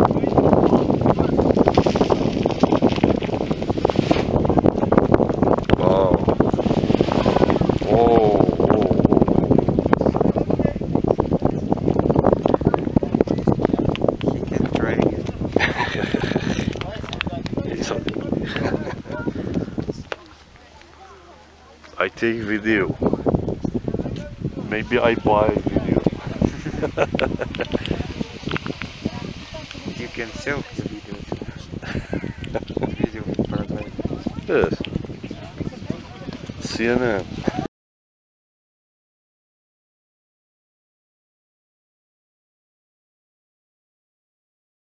I take video. Maybe I buy video. can sell que video. video para trás. É. Cena.